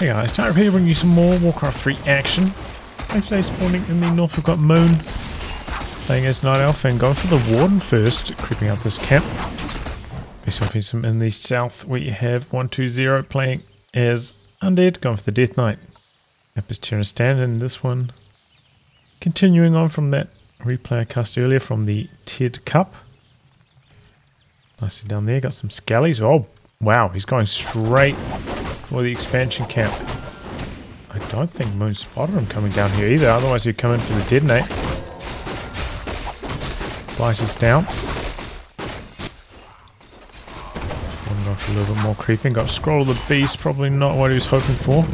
Hey guys, time here to bring you some more Warcraft 3 action. Today spawning in the north we've got Moon playing as Night Elf and going for the Warden first, creeping up this camp. Some in the south we have 120 playing as Undead, going for the Death Knight. Map is Stand and this one continuing on from that replay I cast earlier from the Ted Cup. Nicely down there, got some Skellies. Oh wow, he's going straight for the expansion camp. I don't think Moon spotted him coming down here either, otherwise he'd come in for the detonate. Blight is down. One got a little bit more creeping. Got Scroll of the Beast, probably not what he was hoping for.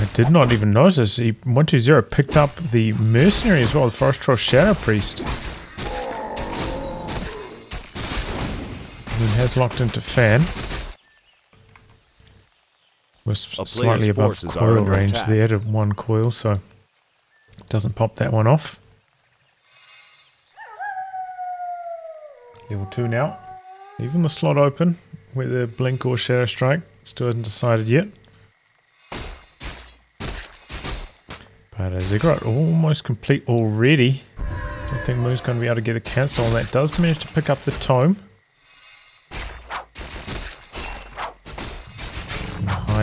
I did not even notice. He 120 picked up the mercenary as well, the Forest Troll Shadow Priest. Has locked into fan. We're slightly above coil range attack. there to one coil, so doesn't pop that one off. Level 2 now. Even the slot open, whether Blink or Shadow Strike, still hasn't decided yet. But as Ziggurat almost complete already. Don't think Moon's going to be able to get a cancel on that. Does manage to pick up the Tome.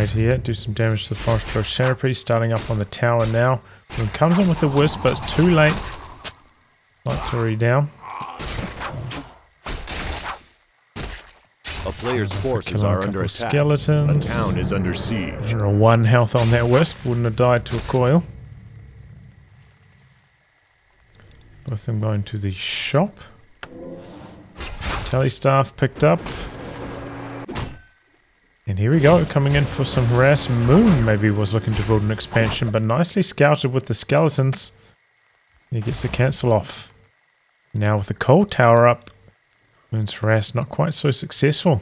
Here, do some damage to the Forest Shadow Priest, starting up on the tower now. Comes in with the Wisp, but it's too late. Light's already down. A player's forces are under attack. Skeletons. A town is under siege. Are one health on that Wisp, wouldn't have died to a coil. Both of them going to the shop. Tally staff picked up. And here we go, coming in for some harass. Moon maybe was looking to build an expansion, but nicely scouted with the skeletons. He gets the cancel off. Now with the cold tower up, Moon's harass not quite so successful.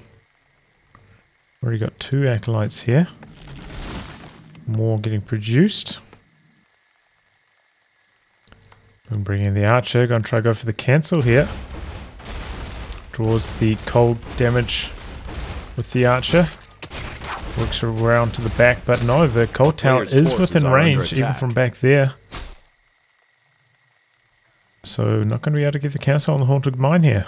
Already got two acolytes here. More getting produced. Moon bringing the archer, gonna try to go for the cancel here. Draws the cold damage with the archer. Works around to the back, but no, the cold tower is within range, even from back there. So not going to be able to get the cancel on the Haunted Mine here.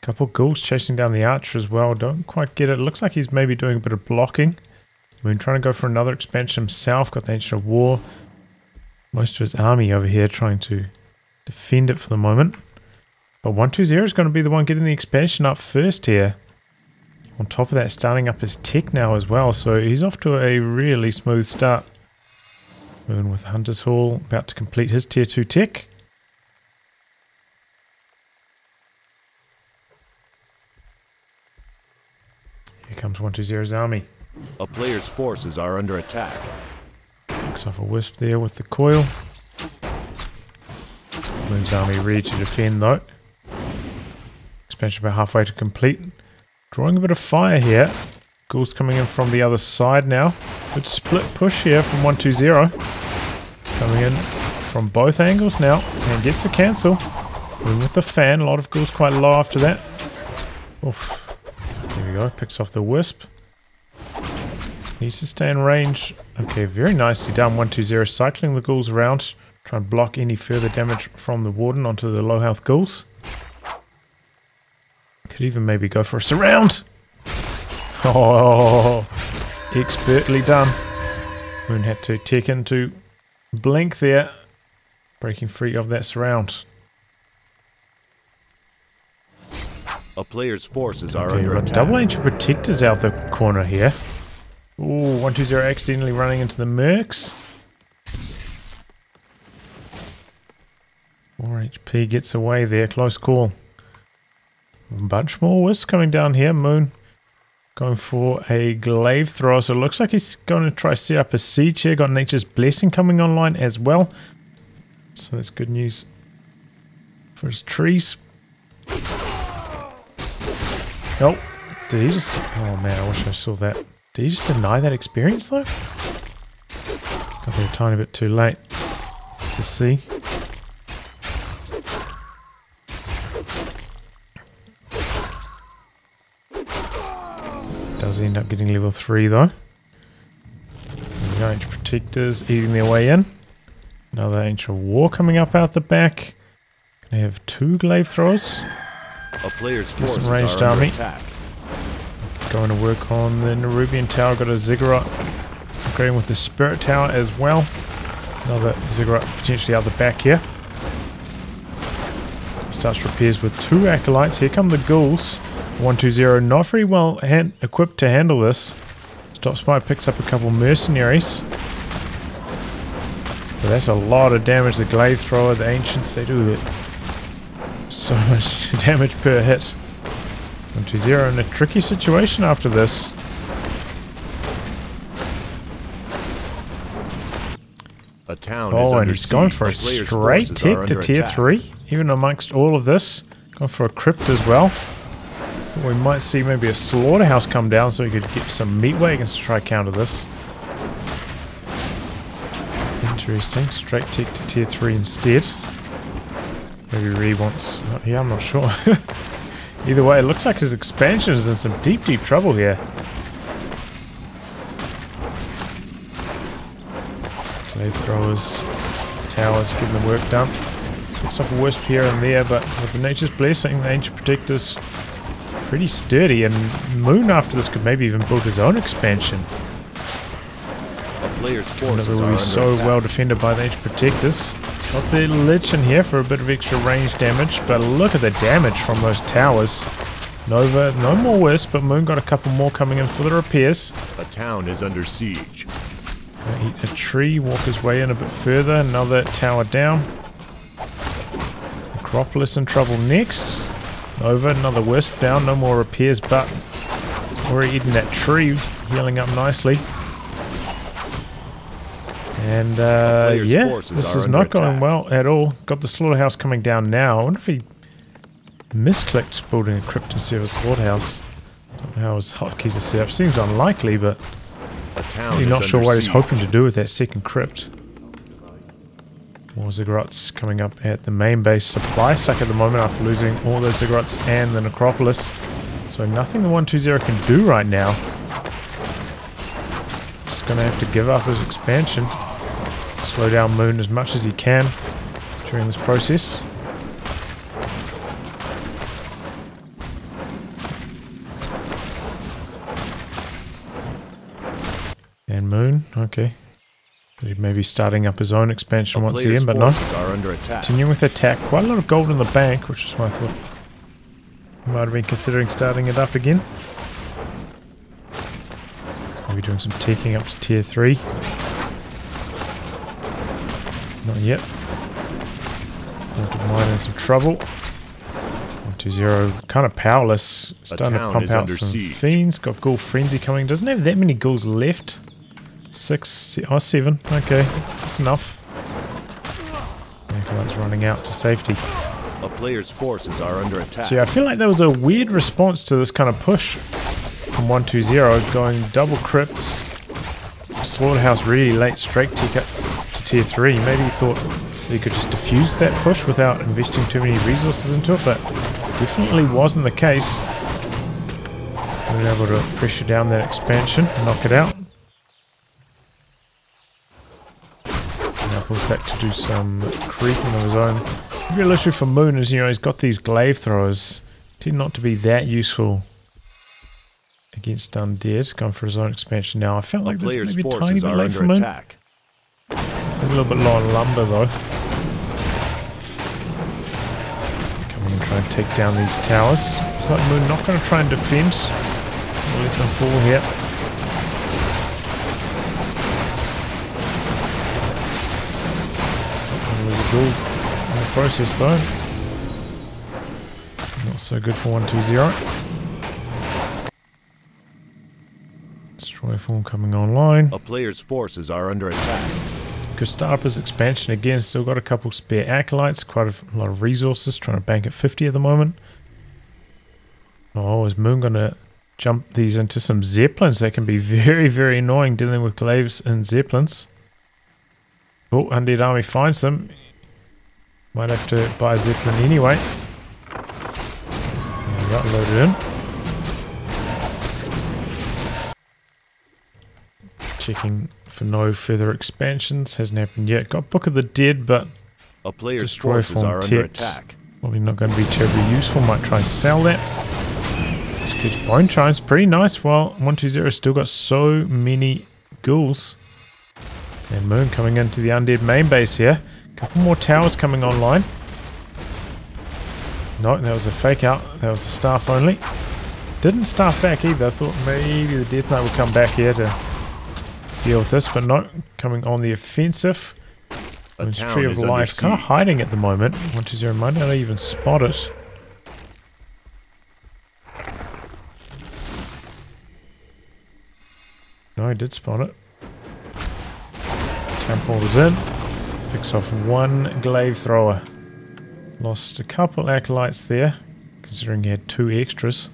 Couple ghouls chasing down the archer as well. Don't quite get it. Looks like he's maybe doing a bit of blocking. Moon trying to go for another expansion himself. Got the Ancient of War. Most of his army over here trying to defend it for the moment. But 120 is going to be the one getting the expansion up first here. On top of that, starting up his tech now as well, so he's off to a really smooth start. Moon with Hunter's Hall, about to complete his tier 2 tech. Here comes 120's army. A player's forces are under attack. Looks off a wisp there with the coil. Moon's army ready to defend though. Expansion about halfway to complete. Drawing a bit of fire here. Ghouls coming in from the other side now. Good split push here from 120. Coming in from both angles now. And gets the cancel. With the fan. A lot of ghouls quite low after that. Oof. There we go. Picks off the wisp. Needs to stay in range. Okay, very nicely done. 120 cycling the ghouls around. Try and block any further damage from the warden onto the low health ghouls. Could even maybe go for a surround. Oh, expertly done. Moon had to take into blink there, breaking free of that surround. A player's forces are okay, under attack. Double ancient protectors out the corner here. Ooh, 120 accidentally running into the mercs. 4 HP gets away there, close call. Bunch more wisps coming down here. Moon going for a glaive thrower. So it looks like he's going to try to set up a siege here. Got Nature's Blessing coming online as well. So that's good news for his trees. Oh, did he just... Oh man, I wish I saw that. Did he just deny that experience though? Got there a tiny bit too late to see. Does end up getting level 3 though. Ancient Protectors eating their way in. Another Ancient War coming up out the back. They have two glaive throwers. A player's forces ranged are army. attack. Going to work on the Nerubian Tower. Got a Ziggurat upgrading with the Spirit Tower as well. Another Ziggurat potentially out the back here. Starts repairs with two Acolytes. Here come the Ghouls. 120 not very well hand equipped to handle this. Stop Spy picks up a couple Mercenaries. But that's a lot of damage. The Glaive Thrower, the Ancients, they do it. So much damage per hit. 120 in a tricky situation after this. A town is Oh, and he's gone for a straight tech to tier attack. 3, even amongst all of this. Gone for a crypt as well. We might see maybe a slaughterhouse come down so we could get some meat wagons to try counter this. Interesting. Straight tech to tier 3 instead. Maybe Ree wants... yeah, I'm not sure. Either way, it looks like his expansion is in some deep, deep trouble here. Flamethrowers, towers, getting the work done. Looks like a worst here and there, but with the Nature's Blessing, the Ancient Protector's pretty sturdy, and Moon after this could maybe even build his own expansion. A player's forces will are be so attack. well defended by the Ancient Protectors. Got the Lich in here for a bit of extra range damage, but look at the damage from those towers. Nova, no more worse, but Moon got a couple more coming in for the repairs. A town is under siege. Uh, Eat a tree, walk his way in a bit further, another tower down. Necropolis in trouble next. Over, another wisp down, no more repairs, but already eating that tree, healing up nicely. And uh, yeah, this is not going attack. well at all. Got the slaughterhouse coming down now. I wonder if he misclicked building a crypt instead of a slaughterhouse. Don't know how his hotkeys are set up. Seems unlikely, but Really not sure what he's hoping to do with that second crypt. More ziggurats coming up at the main base. Supply stuck at the moment after losing all those ziggurats and the necropolis. So nothing the 120 can do right now. Just going to have to give up his expansion. Slow down Moon as much as he can during this process. And Moon, okay. He may be starting up his own expansion once again, but no. are under attack. Continuing with attack. Quite a lot of gold in the bank, which is why I thought he might have been considering starting it up again. Maybe doing some taking up to tier 3. Not yet. Mine in some trouble. 120, kind of powerless. Starting to pump out some siege. fiends. Got Ghoul Frenzy coming. Doesn't have that many ghouls left. Six, se- oh, seven. Okay, that's enough. Acolyte's running out to safety. A player's forces are under attack. So yeah, I feel like there was a weird response to this kind of push from 120, going double crypts, slaughterhouse really late, straight tick up to tier 3. Maybe he thought he could just diffuse that push without investing too many resources into it, but definitely wasn't the case. We were able to pressure down that expansion, knock it out. Pulls back to do some creeping of his own. Real issue for Moon is, you know, he's got these glaive throwers. Tend not to be that useful against undead. Going for his own expansion now. I felt like this maybe a tiny bit late for Moon. attack. There's a little bit low on lumber though. Come in and try and take down these towers. Looks like Moon not going to try and defend. We'll let them fall here. Good in the process though. Not so good for 120. Destroy form coming online. A player's forces are under attack. Gustapa's expansion again, still got a couple spare acolytes, quite a lot of resources, trying to bank at 50 at the moment. Oh, is Moon going to jump these into some zeppelins? That can be very, very annoying dealing with glaives and zeppelins. Oh, Undead Army finds them. Might have to buy a zeppelin anyway. There we go, load it in. checking for no further expansions. Hasn't happened yet. Got Book of the Dead, but A player's Destroy form are under attack. probably not going to be terribly useful. Might try and sell that. Sketch Bone Chimes, pretty nice. Well, 120 still got so many ghouls. And Moon coming into the undead main base here. Couple more towers coming online. No, that was a fake out. That was the staff only. Didn't staff back either. I thought maybe the Death Knight would come back here to deal with this, but no. Coming on the offensive. A town Tree of is Life kind of hiding at the moment. 120 might not even spot it. No, I did spot it. Temple is in. Picks off one glaive thrower. Lost a couple acolytes there, considering he had two extras.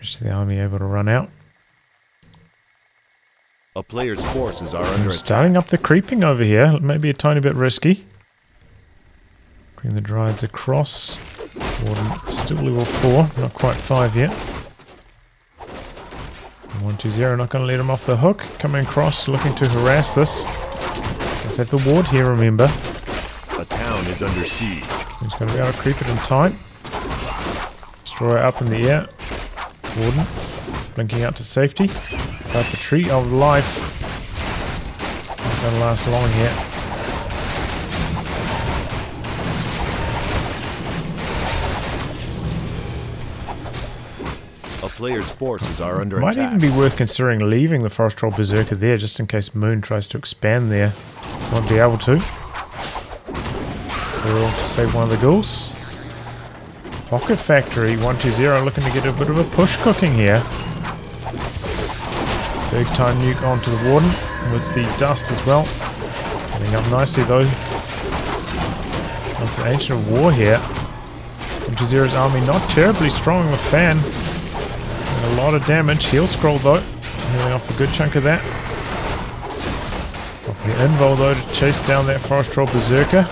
Is the army able to run out? A player's forces are under attack. Starting up the creeping over here, maybe a tiny bit risky. Bring the Dryads across. Warden still level 4, not quite 5 yet. 120, not going to let him off the hook. Coming across, looking to harass this. Let's have the ward here, remember. A town is under siege. He's going to be able to creep it in time. Destroyer up in the air. Warden blinking out to safety. But the tree of life not going to last long here. Player's forces are under Might attack. even be worth considering leaving the Forest Troll Berserker there just in case Moon tries to expand there. Won't be able to. We're to save one of the ghouls. Pocket Factory 120 looking to get a bit of a push cooking here. Big time nuke onto the Warden with the dust as well. Getting up nicely though. Onto Ancient of War here. 120's army not terribly strong with Fan. A lot of damage. Heal scroll though. Healing off a good chunk of that. An though to chase down that Forest Troll Berserker.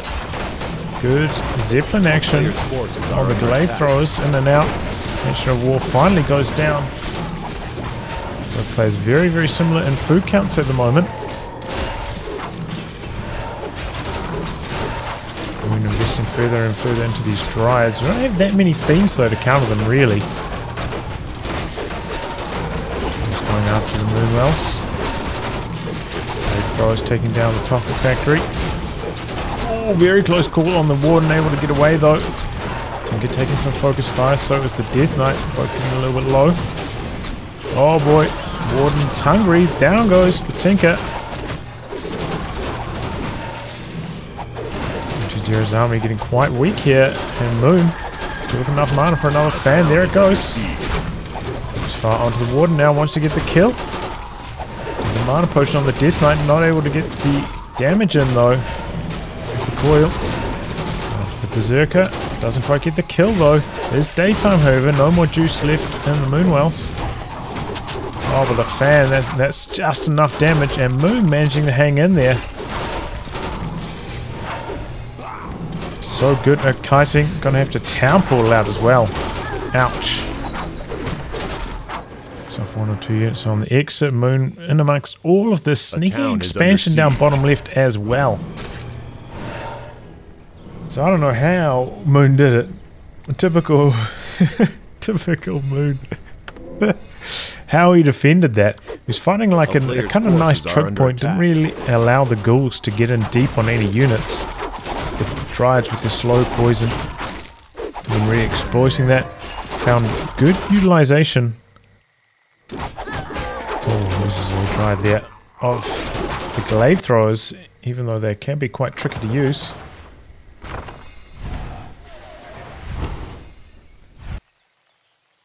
Good Zeppelin action on the attack. throwers in and out. Ancient of War finally goes down. So plays very, very similar in food counts at the moment. Moon investing further and further into these dryads. We don't have that many themes though to counter them really. The Moonwells. Glaive taking down the Pocket Factory. Oh, very close call on the Warden, able to get away though. Tinker taking some focus fire, so is the Death Knight, both a little bit low. Oh boy, Warden's hungry. Down goes the Tinker. Zero's army getting quite weak here, and Moon still with enough mana for another fan. There it goes. Just far onto the Warden now, wants to get the kill. The mana potion on the Death Knight, not able to get the damage in though. The oh, coil. The Berserker. Doesn't quite get the kill though. There's daytime however, no more juice left in the Moonwells. Oh, but a fan, that's, that's just enough damage, and Moon managing to hang in there. So good at kiting. Gonna have to town portal out as well. Ouch. One or two units on the exit. Moon in amongst all of this sneaky expansion down bottom left as well. So I don't know how Moon did it. Typical, typical Moon. how he defended that. He was fighting like A kind of nice choke point. Didn't really allow the ghouls to get in deep on any units. The Dryads with the slow poison. and re-exploiting that. Found good utilization. Loses a Dryad there. Of the glaive throwers, even though they can be quite tricky to use.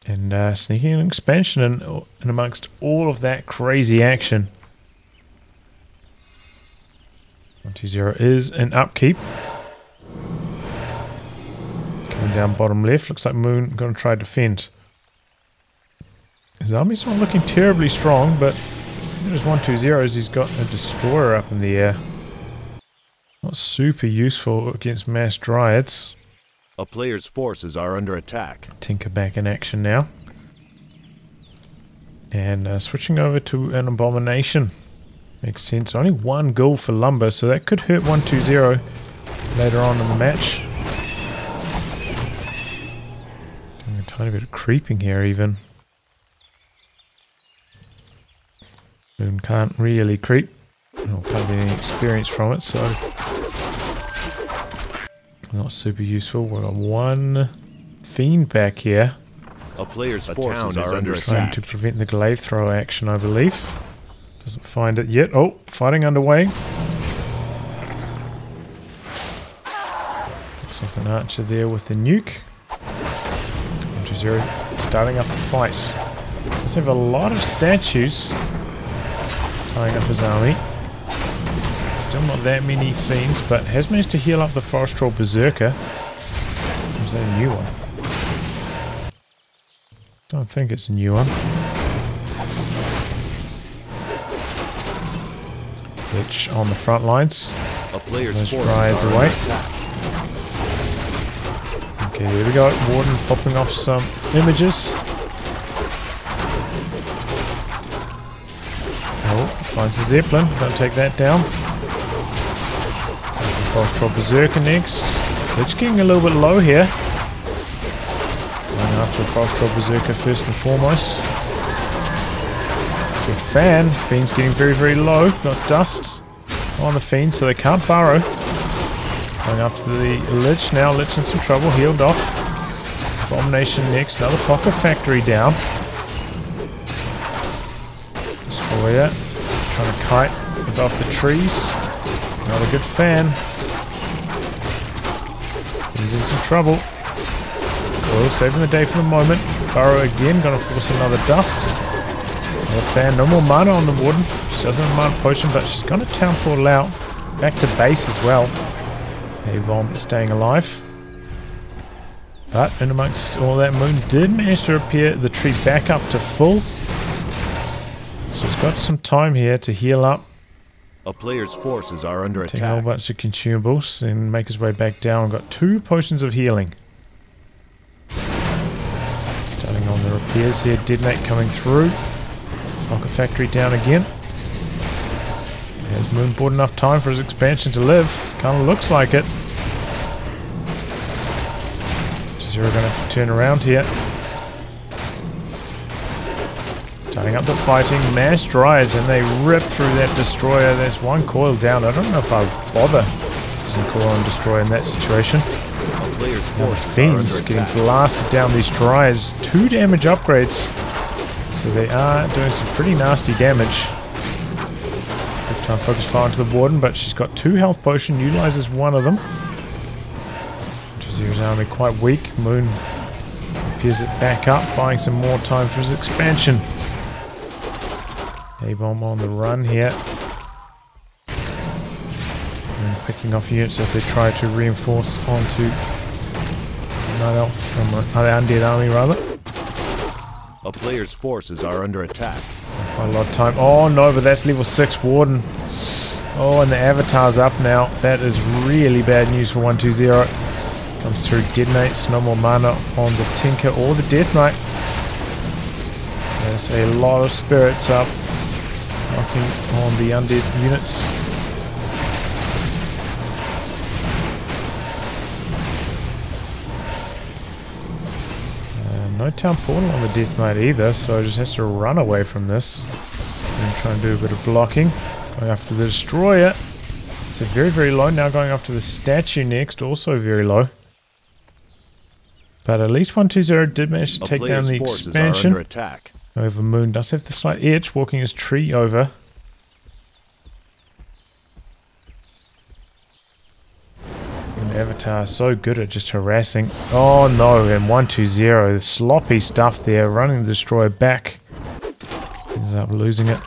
And uh, sneaking an expansion in, in amongst all of that crazy action. 120 is an upkeep. Coming down bottom left. Looks like Moon going to try to defend. His army's not looking terribly strong, but there's 120s. He's got a destroyer up in the air. Not super useful against mass dryads. A player's forces are under attack. Tinker back in action now. And uh, switching over to an Abomination. Makes sense. Only one goal for Lumber, so that could hurt 1-2-0 later on in the match. Doing a tiny bit of creeping here even. Moon can't really creep. Or can't get any experience from it, so not super useful. We've got one fiend back here. A player's A forces is are under under Trying attack. to prevent the glaive throw action, I believe. Doesn't find it yet. Oh, fighting underway. Looks off an archer there with the nuke. 1-2-0, starting up a fight. Does have a lot of statues tying up his army. Still not that many fiends, but has managed to heal up the Forest Troll Berserker. Or is that a new one? Don't think it's a new one. Lich on the front lines. A player's Those forces rides away. Okay, here we go. Warden popping off some images. Finds the Zeppelin. Don't take that down. Forest Troll Berserker next. Lich getting a little bit low here. Going after Forest Troll Berserker first and foremost. Good fan. Fiend's getting very, very low. Got dust on the Fiend, so they can't burrow. Going after the Lich now. Lich in some trouble. Healed off. Abomination next. Another Pocket Factory down. Destroyer. Trying to kite above the trees. Not a good fan. He's in some trouble. Coil saving the day for the moment. Burrow again. Gonna force another dust. Another fan. No more mana on the Warden. She doesn't have a mana potion, but she's gonna town portal out. Back to base as well. A bomb staying alive. But in amongst all that, Moon did manage to repair the tree back up to full. So he's got some time here to heal up, A player's forces are under take a whole bunch of consumables, and make his way back down. Got two potions of healing. Starting on the repairs here, Detonate coming through. Pocket Factory down again. Has Moon bought enough time for his expansion to live? Kinda looks like it. Zero have to turn around here. Starting up the fighting, mass dryads, and they rip through that destroyer. There's one coil down. I don't know if I'll bother using coil and destroyer in that situation. The fiends getting blasted down these dryads. Two damage upgrades. So they are doing some pretty nasty damage. Big time focus fire into the warden, but she's got two health potion, utilizes one of them. Jazeera's army quite weak. Moon appears it back up, buying some more time for his expansion. A-bomb on the run here. And picking off units as they try to reinforce onto Night Elf, um, uh, the Undead Army rather. A player's forces are under attack. Quite a lot of time. Oh no, but that's level 6 Warden. Oh, and the Avatar's up now. That is really bad news for 120. Comes through Detonates, no more mana on the Tinker or the Death Knight. There's a lot of spirits up. Knocking on the undead units. Uh, no town portal on the Death Knight either, so I just has to run away from this. And try and do a bit of blocking. Going after the Destroyer. It's a very, very low. Now going after the statue next, also very low. But at least 120 did manage to take down the expansion. under attack. However, Moon does have the slight edge, walking his tree over. And Avatar so good at just harassing. Oh no, and 120, sloppy stuff there, running the destroyer back. Ends up losing it.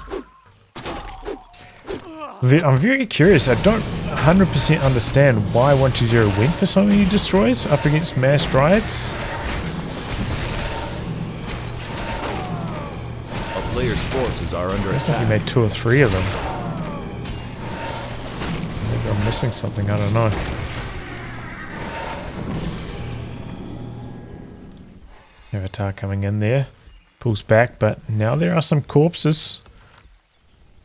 I'm very curious, I don't 100% understand why 120 went for so many destroyers up against mass dryads. Forces are under Looks like he made two or three of them. Maybe I'm missing something, I don't know. Avatar coming in there. Pulls back, but now there are some corpses.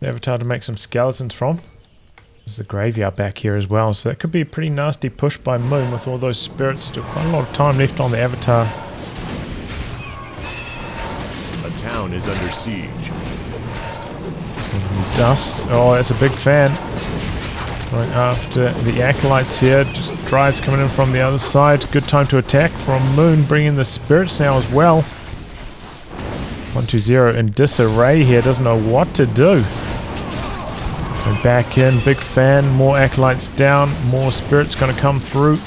The Avatar to make some skeletons from. There's the graveyard back here as well, so that could be a pretty nasty push by Moon with all those spirits. Still quite a lot of time left on the Avatar. Town is under siege. Dust. Oh, that's a big fan. Going after the Acolytes here. Just Dryads coming in from the other side. Good time to attack from Moon, bringing the spirits now as well. 120 in disarray here, doesn't know what to do. And back in, big fan, more acolytes down, more spirits going to come through.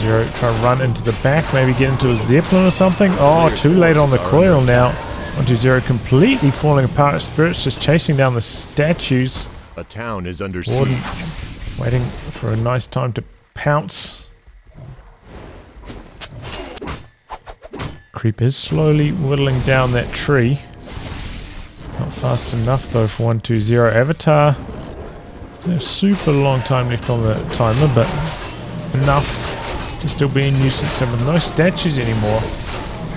Zero try to run into the back, maybe get into a zeppelin or something. Oh, too late on the coil now. 120 completely falling apart. Spirits just chasing down the statues. A town is under Warden siege. waiting for a nice time to pounce. Creep is slowly whittling down that tree. Not fast enough though for 120. Avatar. Doesn't have super long time left on the timer, but enough to still be a nuisance. And with no statues anymore,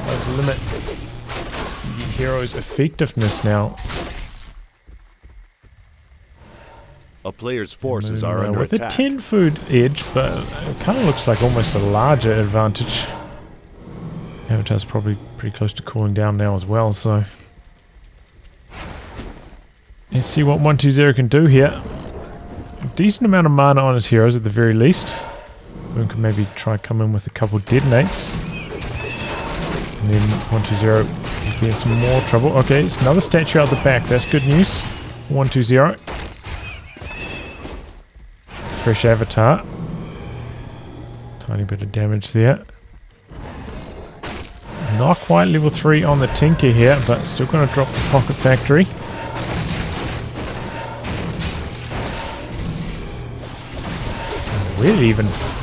does limit the hero's effectiveness now. A player's forces are under with attack. a 10 food edge, but it kind of looks like almost a larger advantage. Avatar's probably pretty close to cooling down now as well, so. Let's see what 120 can do here. A decent amount of mana on his heroes at the very least. Moon can maybe try come in with a couple detonates. And then 120 is in some more trouble. Okay, it's another statue out the back. That's good news. 120 fresh avatar. Tiny bit of damage there. Not quite level 3 on the Tinker here, but still going to drop the Pocket Factory. Really even...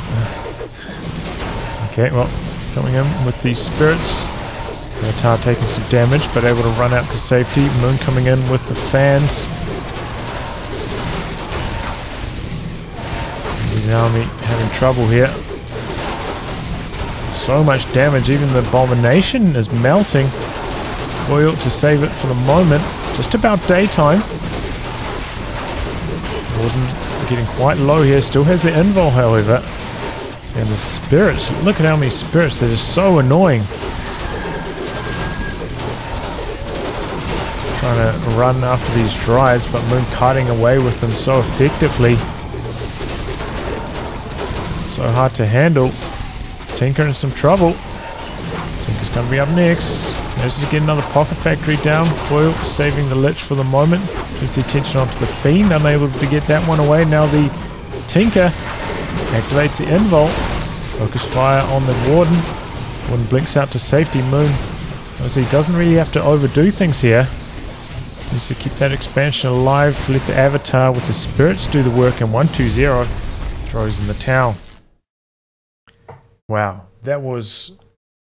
Okay, well, coming in with these spirits. Avatar taking some damage, but able to run out to safety. Moon coming in with the fans. The army having trouble here. So much damage, even the abomination is melting. Coil to save it for the moment. Just about daytime. Warden getting quite low here. Still has the invul, however. And the spirits. Look at how many spirits. They're just so annoying. Trying to run after these dryads, but Moon cutting away with them so effectively. So hard to handle. Tinker in some trouble. Tinker's going to be up next. To get another pocket factory down. Coil saving the Lich for the moment. Puts the attention onto the Fiend. Unable to get that one away. Now the Tinker activates the Invul. Focus fire on the Warden. Warden blinks out to safety. Moon. As he doesn't really have to overdo things here. Needs to keep that expansion alive. Let the Avatar with the Spirits do the work. And 120 throws in the towel. Wow, that was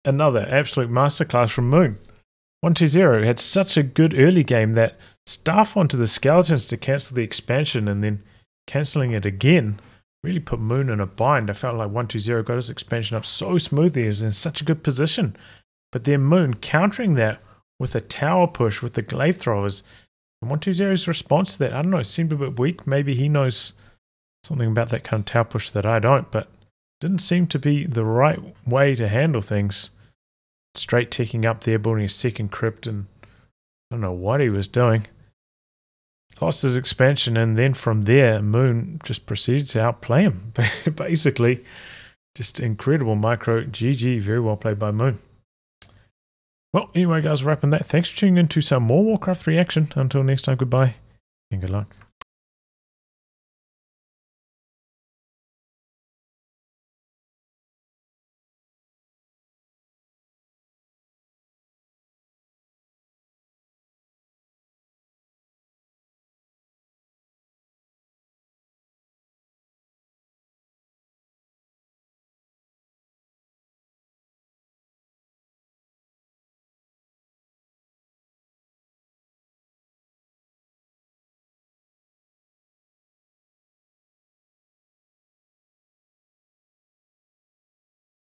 another absolute masterclass from Moon. 120 had such a good early game that staff onto the skeletons to cancel the expansion and then cancelling it again really put Moon in a bind. I felt like 120 got his expansion up so smoothly. He was in such a good position. But then Moon countering that with a tower push with the glaive throwers. And 120's response to that, I don't know, seemed a bit weak. Maybe he knows something about that kind of tower push that I don't, but didn't seem to be the right way to handle things. Straight ticking up there, building a second crypt, and I don't know what he was doing. Lost his expansion, and then from there, Moon just proceeded to outplay him. Basically, just incredible micro. GG, very well played by Moon. Well, anyway, guys, wrapping that. Thanks for tuning in to some more Warcraft 3 action. Until next time, goodbye and good luck.